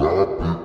rápido.